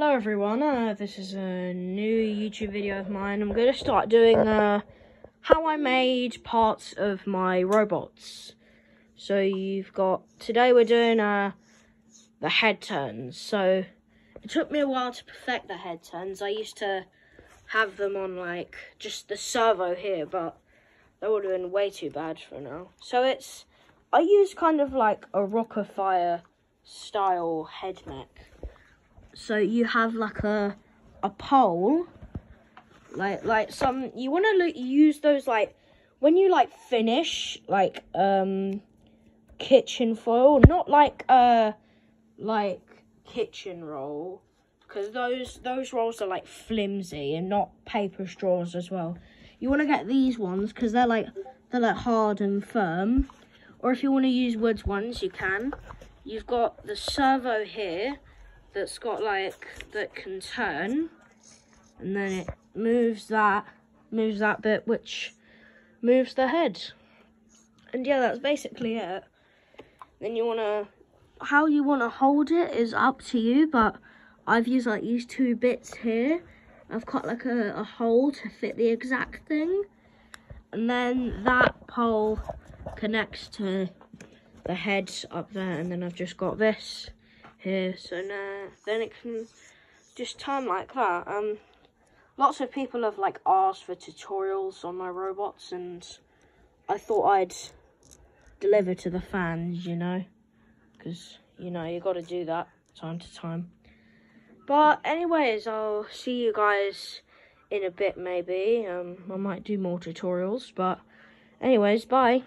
Hello everyone, uh, this is a new YouTube video of mine. I'm going to start doing uh, how I made parts of my robots. So you've got, today we're doing uh, the head turns. So it took me a while to perfect the head turns. I used to have them on like just the servo here, but that would have been way too bad for now. So it's, I use kind of like a Rockafire style head mech so you have like a a pole. Like like some you want to use those like when you like finish like um kitchen foil not like uh like kitchen roll because those those rolls are like flimsy and not paper straws as well. You want to get these ones because they're like they're like hard and firm. Or if you want to use woods ones you can. You've got the servo here that's got like that can turn and then it moves that moves that bit which moves the head. And yeah that's basically it. Then you want to how you want to hold it is up to you but I've used like these two bits here. I've got like a, a hole to fit the exact thing and then that pole connects to the head up there and then I've just got this here so now then it can just turn like that. Um lots of people have like asked for tutorials on my robots and I thought I'd deliver to the fans you know? Because you know you got to do that time to time. But anyways I'll see you guys in a bit maybe. Um I might do more tutorials but anyways bye